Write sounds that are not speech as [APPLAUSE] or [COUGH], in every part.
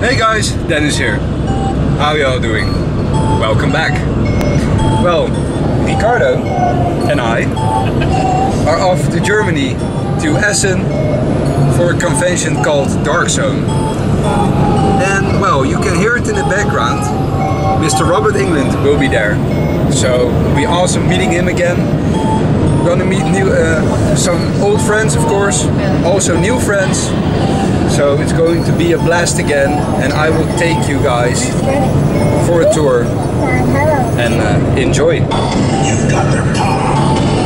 Hey guys, Dennis here. How y'all doing? Welcome back. Well, Ricardo and I are off to Germany, to Essen, for a convention called Dark Zone. And well, you can hear it in the background. Mr. Robert Englund will be there. So it'll be awesome meeting him again. We're gonna meet new, uh, some old friends, of course, also new friends. So it's going to be a blast again, and I will take you guys for a tour and uh, enjoy. You've got their power.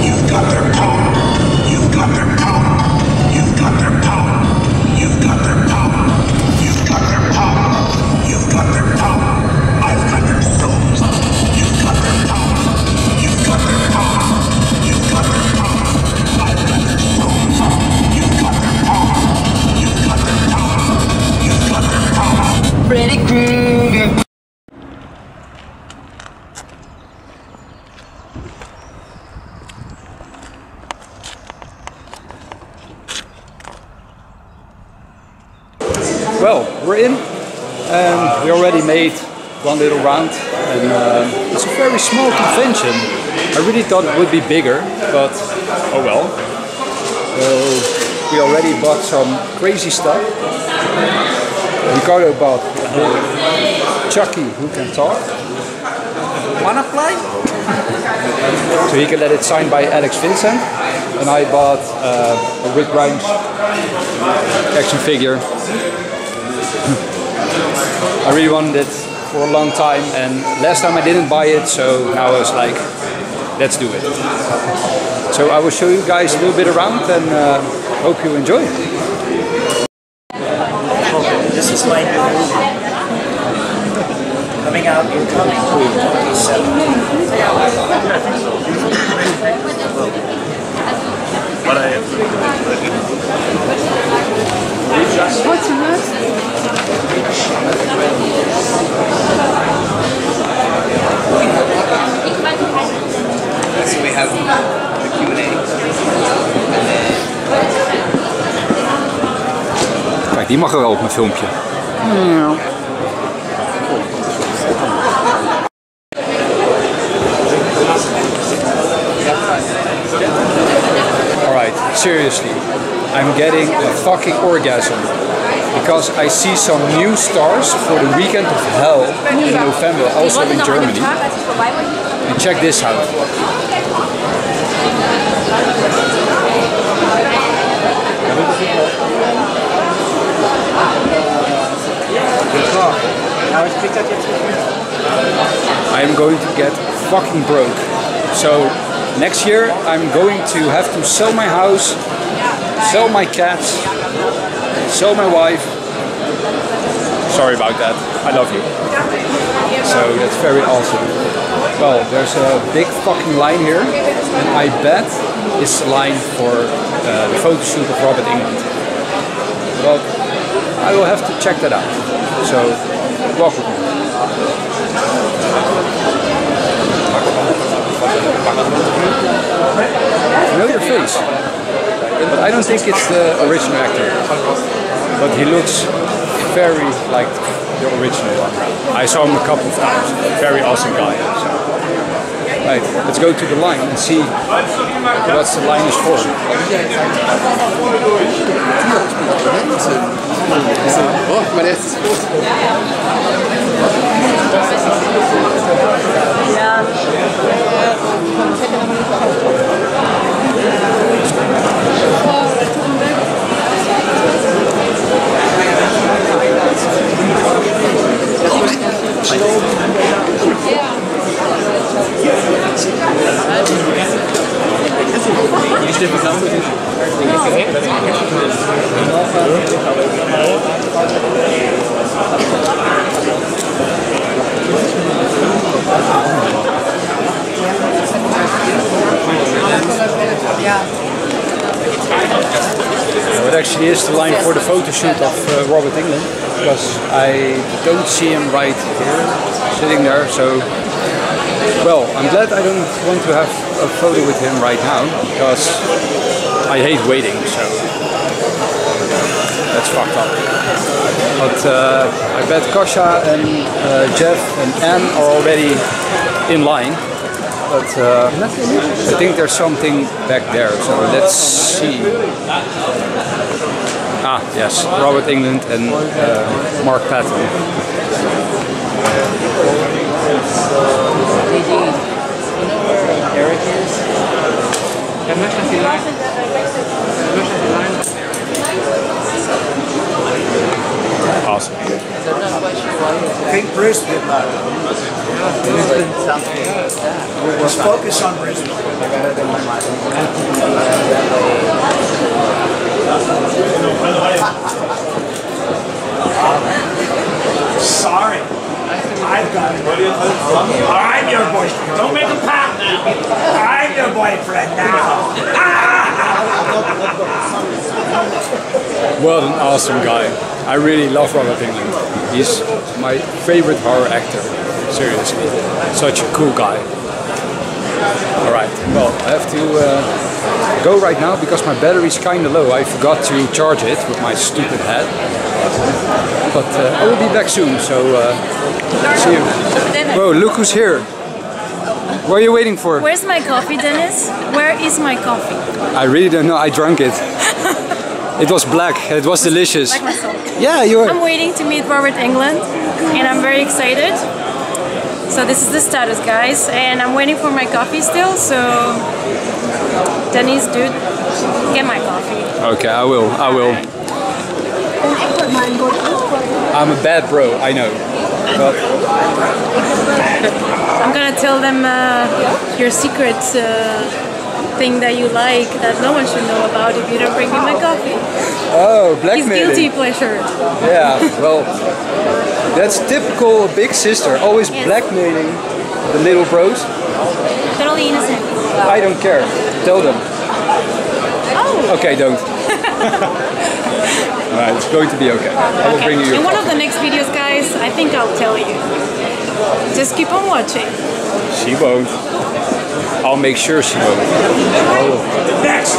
You've got their power. You've got their power. You've got their power. You've got their power. Pretty groovy. Well, we're in, and we already made one little round, and uh, it's a very small convention. I really thought it would be bigger, but oh well. So we already bought some crazy stuff. Ricardo bought uh, Chucky, who can talk. Wanna play? so he can let it signed by Alex Vincent. And I bought uh, a Rick Grimes action figure. [LAUGHS] I really wanted it for a long time and last time I didn't buy it so now I was like let's do it. So I will show you guys a little bit around and uh, hope you enjoy. This is my new movie. Coming out in 2027. But I So we have the Q&A. Kijk, die mag wel op mijn filmpje. Alright, seriously, I'm getting a fucking orgasm because I see some new stars for the weekend of hell in November, also in Germany. And check this out. I am going to get fucking broke. So next year I'm going to have to sell my house, sell my cats, sell my wife. Sorry about that. I love you. So that's very awesome. Well, there's a big fucking line here, and I bet it's the line for uh, the photo shoot of Robert Englund. Well, I will have to check that out. So I your face, but I don't think it's the original actor. But he looks very like the original one. I saw him a couple of times. Very awesome guy. So. Right, let's go to the line and see what the line is for. Oh. What actually is the line for the photo shoot of uh, Robert Englund because I don't see him right here, sitting there. So, well, I'm glad I don't want to have a photo with him right now because I hate waiting. So that's fucked up. But uh, I bet Kasha and uh, Jeff and Anne are already in line. But uh, I think there's something back there, so let's see. Ah, yes, Robert Englund and uh, Mark Patton. Awesome. Think Brisbane. Let's focus on Brisbane. Sorry. I've got it. I'm your boyfriend. Don't make a pop now. I'm your boyfriend now. [LAUGHS] What an awesome guy. I really love Robert Englund. He's my favorite horror actor. Seriously. Such a cool guy. Alright, well, I have to uh, go right now because my battery's kinda low. I forgot to charge it with my stupid head. But uh, I will be back soon, so uh, see you. Whoa, look who's here. What are you waiting for? Where's my coffee, Dennis? Where is my coffee? I really don't know. I drank it. [LAUGHS] It was black. It was delicious. Like myself. Yeah, you're. I'm waiting to meet Robert Englund, and I'm very excited. So this is the status, guys, and I'm waiting for my coffee still. So, Dennis, dude, get my coffee. Okay, I will. I will. I'm a bad bro. I know. But I'm gonna tell them uh, your secret uh, thing that you like that no one should know about if you don't bring me my coffee. oh, His guilty pleasure. Yeah. Well, that's typical big sister. Always Yes. blackmailing the little bros. Totally innocent. I don't care. Tell them. Oh. Okay, don't. [LAUGHS] Alright, it's going to be okay. I will bring you your In one of the next videos, guys, I think I'll tell you. Just keep on watching. She won't. I'll make sure she won't. Next.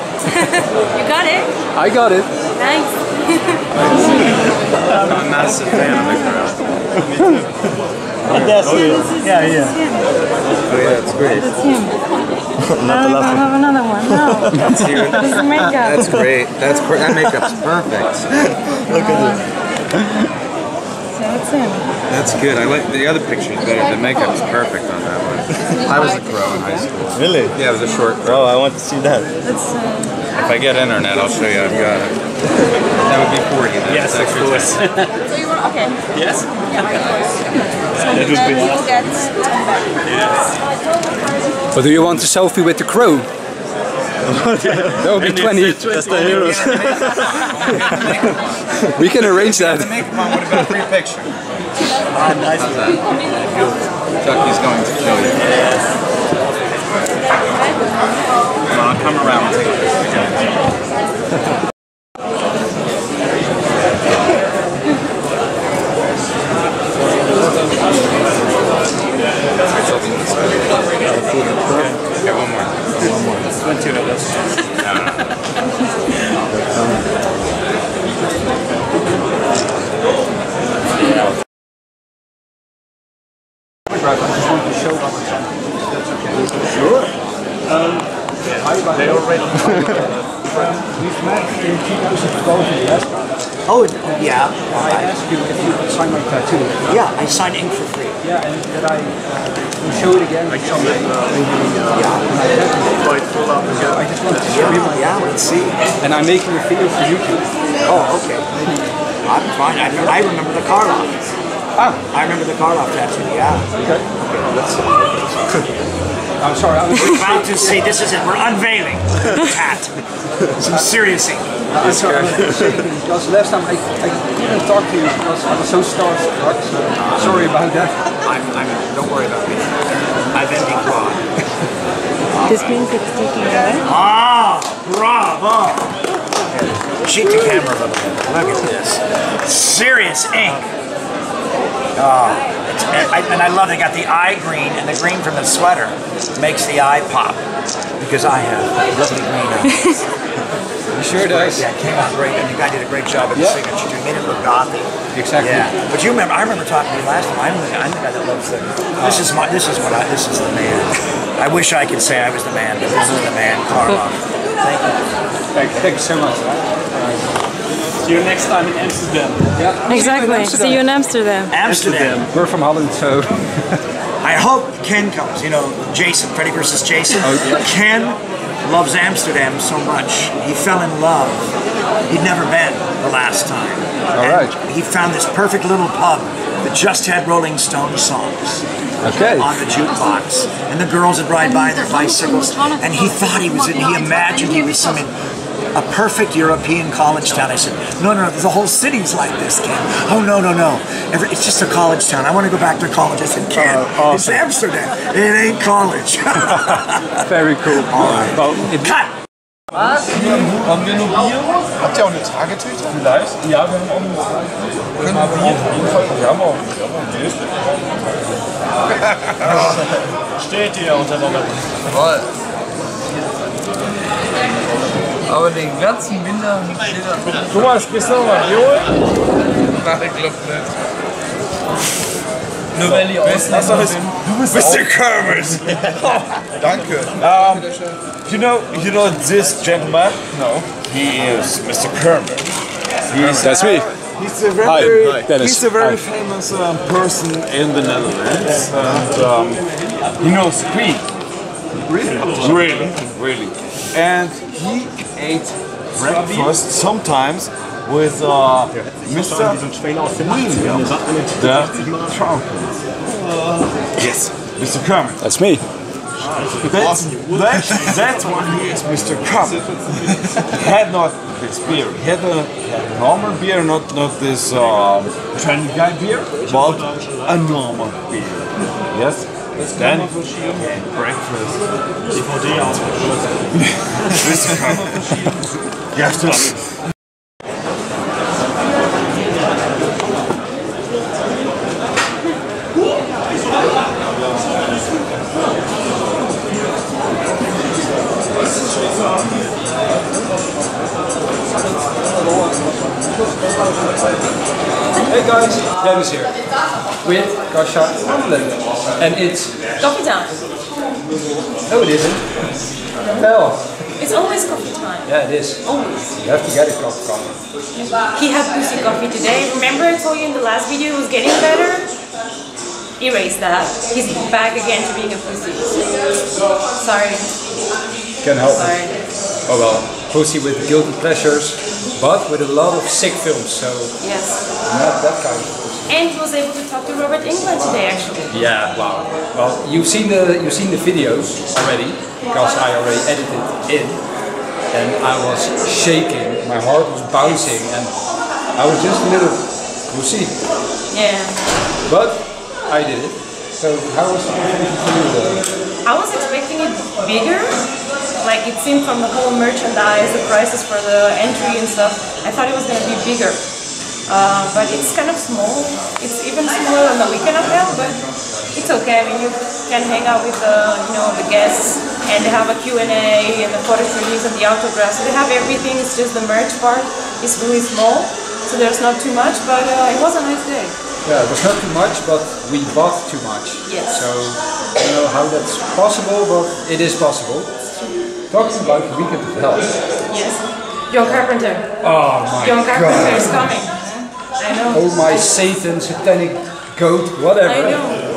[LAUGHS] You got it? I got it. Thanks. I'm a massive fan of [LAUGHS] oh, oh, the crowd. Yeah, yeah. Oh yeah, it's great. [LAUGHS] Not the left have another one. No. That's you. This is makeup. That's great. That's per- that makeup's perfect. Look at uh, this. So it's him. That's good. I like the other pictures better. The makeup is perfect on that one. I was a crow in high school. Really? Yeah, it was a short crow. Oh, I want to see that. That's uh, If I get internet, I'll show you. I've got it. That would be 40 then. Yes, of That's your course. [LAUGHS] So you want okay? Yes. Yeah, of course. So That would then be we will get But do you want a selfie with the crow? [LAUGHS] that would be 20. [LAUGHS] That's the heroes. We can arrange that. The makeup on would have been a free picture. Ah, nice. Chucky's going to kill you. Come on, come around and take a picture. Okay, one more. One, two, that's I just want to show Robert something. That's okay. Sure. Um, hi, they already. We've met in 2012 in Alaska. Oh, yeah. I asked you if you could sign my tattoo. Yeah, I signed ink for free. Yeah, and that I uh, will show it again someday. Uh, quite uh, full up again. I just want to show you. Yeah, let's see. And I'm making a video for YouTube. Oh, okay. I'm fine. I, I remember the Karloff. Ah. I remember the Karloff tattoo, yeah. Okay. Okay. Let's. I'm sorry, I was We're about to see, this is it, we're unveiling the tat. Some [LAUGHS] serious ink. I'm sorry, I was shaking because last time I, I couldn't talk to you because I was so starstruck. So sorry about that. I'm, I'm, don't worry about me. I've ended quad. This means it's taking over. Ah, bravo! Cheat the camera a little bit. Look at this. Serious ink. Oh, and, I, and I love they got the eye green, and the green from the sweater makes the eye pop. Because I have lovely green eyes. [LAUGHS] You sure does? Yeah, it came out great, and the guy did a great job with the signature too. Made it look gothy. Exactly. Yeah, but you remember? I remember talking to you last time. I'm the, I'm the guy that loves the. This is my. This is what I. This is the man. I wish I could say I was the man, but this is the man, Karloff. [LAUGHS] Thank you. Thank, thank you so much. Uh, see you next time in Amsterdam. Yeah. Exactly. See you in Amsterdam. Amsterdam. We're from Holland, so [LAUGHS] I hope Ken comes. You know, Jason, Freddy versus Jason. Oh, Ken loves Amsterdam so much. He fell in love. He'd never been the last time. All And right. He found this perfect little pub that just had Rolling Stone songs. okay. on the jukebox, and the girls would ride by their bicycles, and he thought he was in, he imagined he was some in a perfect European college town. I said, no, no, no, the whole city's like this, Ken. Oh, no, no, no. Every, it's just a college town. I want to go back to college. I said, Ken, oh, it's Amsterdam. It ain't college. [LAUGHS] Very cool. Well, it, Cut! Haben wir nur Bier? Habt ihr auch eine Tragetüte? Vielleicht. Ja, wir haben auch eine Bier. Können wir Bier? Auf jeden Fall. Wir haben auch, wir haben Bier. Steht hier unter der Voll. Aber den ganzen Winter Thomas, gehst du noch mal Bier holen? Nein, ich glaub nicht. Nur weil ich Ausländer. Du bist Mr. Kermit! [LAUGHS] Danke. Um, you know, you know this gentleman? No. He is Mr. Kermit. He's, That's me. He's a very, Hi. Hi. Dennis. he's a very Hi. famous um, person in the Netherlands, and um, he knows Queen. Really? Really, really. And he ate breakfast sometimes with uh, Mr. William, the trumpet. Yes, Mr. Kermit. That's me. That's, that's, that's why he is Mr. Kermit. he had not this beer. He had a, had a normal beer, not not this um, trendy guy beer, but a normal beer. Yes. Then breakfast. Mr. [LAUGHS] Kermit. [LAUGHS] You have to Dennis here with Hamlet, and it's Coffee time. no, it isn't. Hell, It's always coffee time. yeah, it is. Always. You have to get a cup of coffee. He had pussy coffee today. Remember I told you in the last video it was getting better? Erase that. He's back again to being a pussy. Sorry. Can't help. it. Sorry. Oh well, pussy with guilty pleasures, but with a lot of sick films, so Yes. not that kind of. And he was able to talk to Robert Englund today actually. Yeah, wow. Well, you've seen the you've seen the videos already because I already edited it in, and I was shaking. My heart was bouncing, and I was just a little pussy, Yeah. but I did it. So how was the performance for you? I was expecting it bigger. Like it seemed from the whole merchandise, the prices for the entry and stuff. I thought it was gonna be bigger. Uh, but it's kind of small. It's even smaller than the weekend hell, but it's okay. I mean, you can hang out with the, you know, the guests, and they have a Q&A and the photo release and the autographs. So they have everything. It's just the merch part is really small, so there's not too much. But uh, it was a nice day. Yeah, it was not too much, but we bought too much. Yes. So I don't know how that's possible, but it is possible. Talking about the weekend of hell. Yes. John Carpenter. Oh my John Carpenter god. is coming. Oh my Satan, satanic goat, whatever.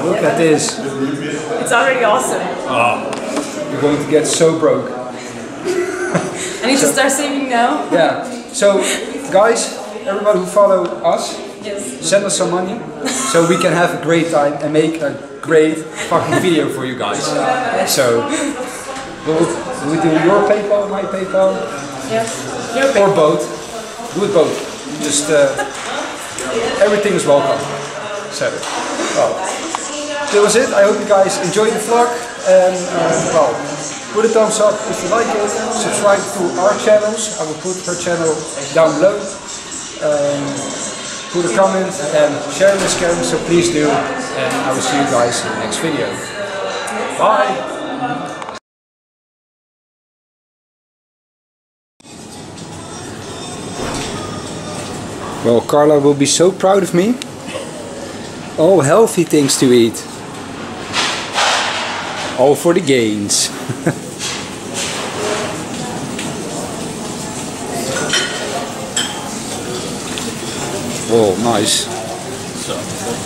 Look at this. It's already awesome. You're going to get so broke. [LAUGHS] I need to start saving now. Yeah. So, guys, everybody who follow us, Yes. send us some money. so we can have a great time and make a great fucking video for you guys. So, will we do your PayPal, my PayPal, Yes. Your or both? Do it both. Just uh, everything is welcome. So, well, that was it. I hope you guys enjoyed the vlog and uh, well, put a thumbs up if you like it. Subscribe to our channels. I will put her channel down below. Um, put a comment and share this game, so please do. And I will see you guys in the next video. Bye. Well, Carla will be so proud of me. All healthy things to eat. All for the gains. [LAUGHS] oh, nice.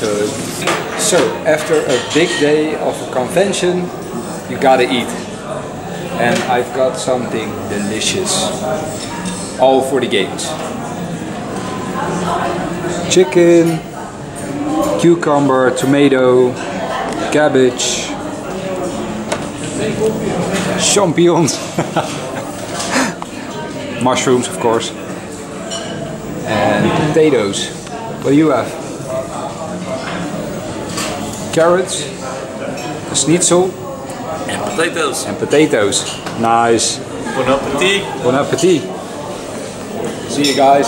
Good. So, after a big day of a convention, you gotta eat. And I've got something delicious. All for the gains. Chicken, cucumber, tomato, cabbage, champignons, [LAUGHS] mushrooms, of course, and potatoes. What do you have? Carrots, a schnitzel, And potatoes. and potatoes. Nice. Bon appetit. Bon appetit. See you guys.